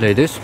Ladies?